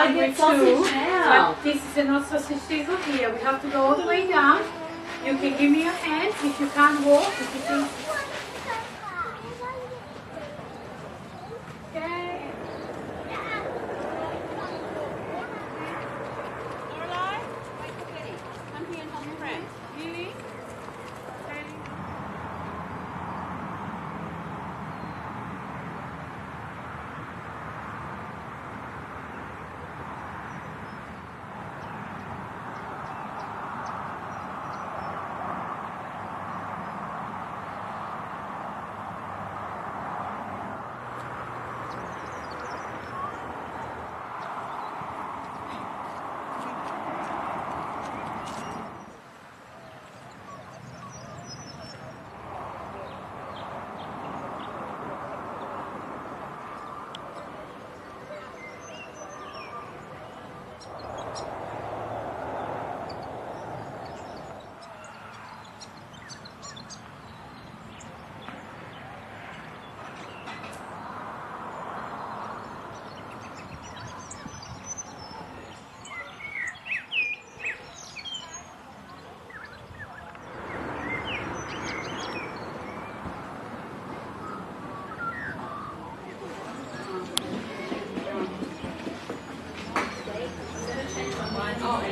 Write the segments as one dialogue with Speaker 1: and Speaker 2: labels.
Speaker 1: hungry too. But this is not sausage sizzle here. We have to go all the way down. You can give me your hand if you can't walk, if you think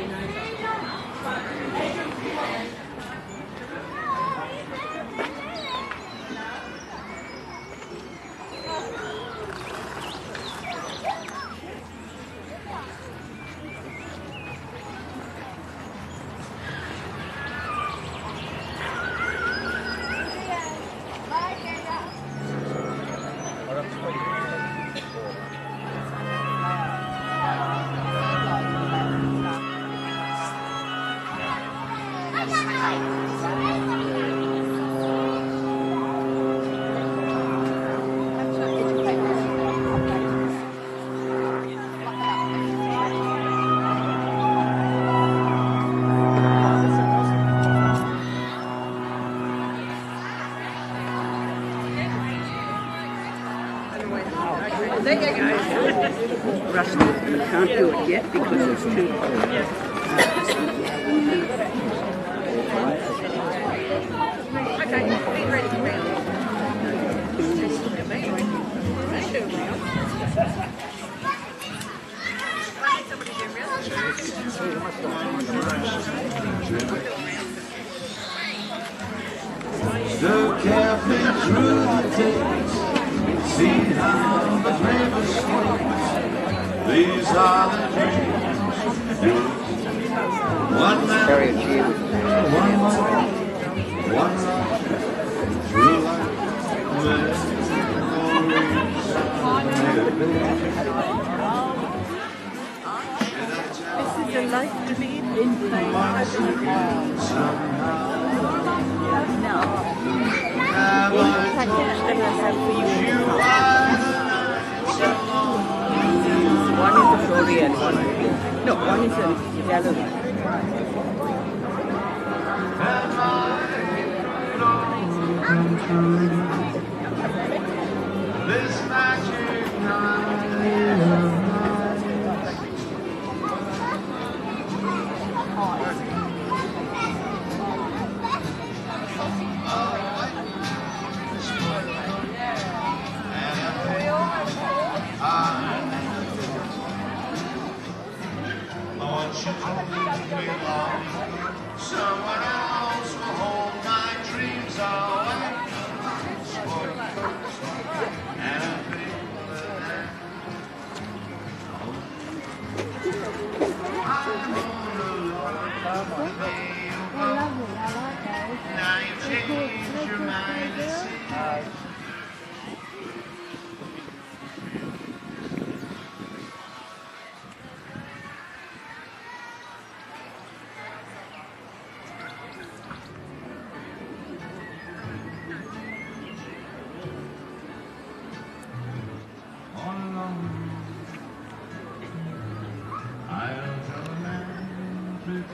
Speaker 2: Rusty
Speaker 3: These are the dreams. One man, one more, one life, through life,
Speaker 2: This is a life to be in. One and one no, one is a gallery.
Speaker 3: this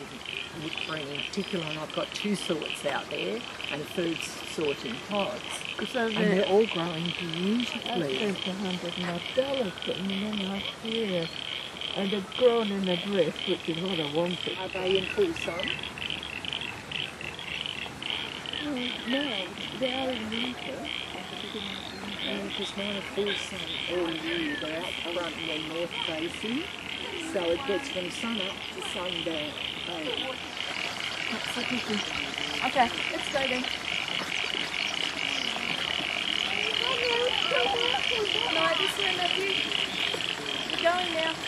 Speaker 3: in
Speaker 4: particular, and I've got two sorts out there and a third sort in pods.
Speaker 5: So
Speaker 4: And
Speaker 5: they're
Speaker 4: they're all growing beautifully.
Speaker 5: That's a hundred and dollars sitting in my here. And they've grown in a dress, which is what I wanted.
Speaker 4: Are they in full sun?
Speaker 5: No, they are in winter.
Speaker 4: Because mine are full sun all year. They're out front and they're north facing. So it goes from sun up to sun down.
Speaker 5: Okay, it's starting. No, I just went up here. We're going now.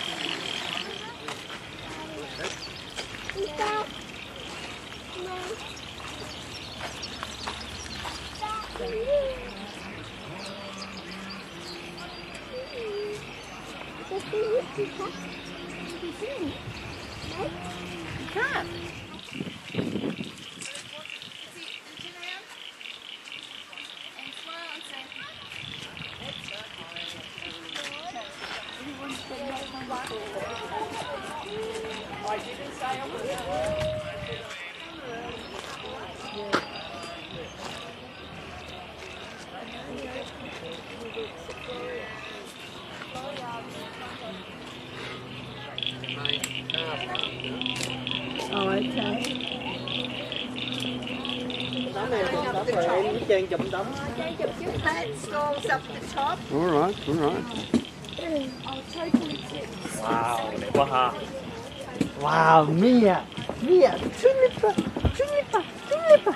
Speaker 2: Trang chụm đóng.
Speaker 6: Okay, get your plant stalls up the top.
Speaker 7: All right, all right.
Speaker 6: I'll totally sit.
Speaker 2: Wow, đẹp quá ha. Wow, Mia. Mia, tulipa, tulipa, tulipa.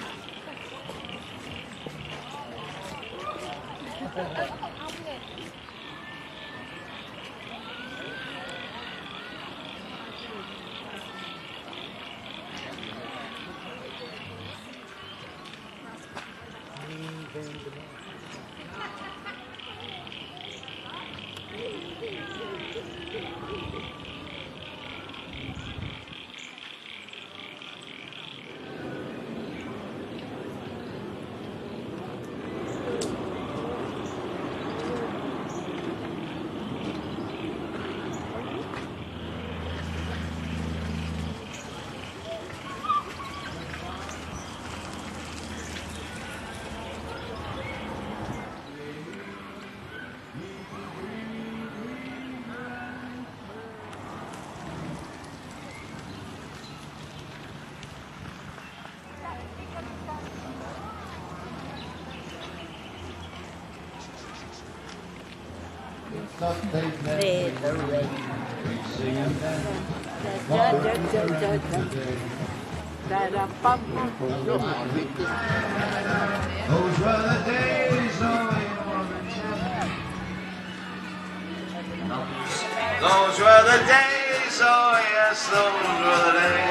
Speaker 5: Red. Da, da, da, da, da. Da, da, bum, bum.
Speaker 3: Those were the days of Those were the days, oh yes, those were the days.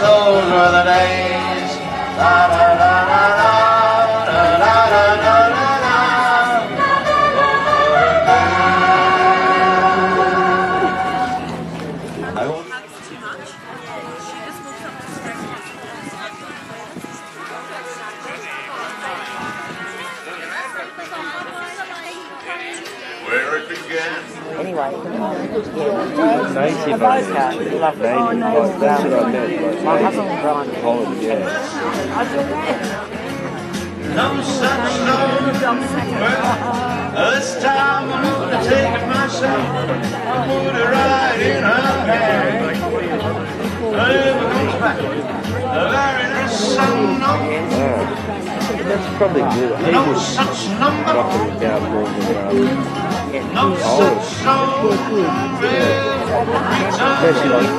Speaker 3: Those were the days. La, la,
Speaker 2: 90.
Speaker 4: Lovely. Oh, no.
Speaker 2: Oh, that's what I meant.
Speaker 4: My husband
Speaker 3: No such stone This time I'm gonna take it myself And put it in her hand Never comes back The very next sun
Speaker 2: that's probably good.
Speaker 3: No
Speaker 2: was
Speaker 3: no such soul
Speaker 2: especially like.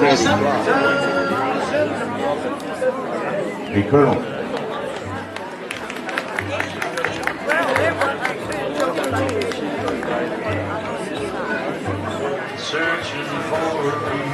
Speaker 3: Hey, Colonel. Searching for you.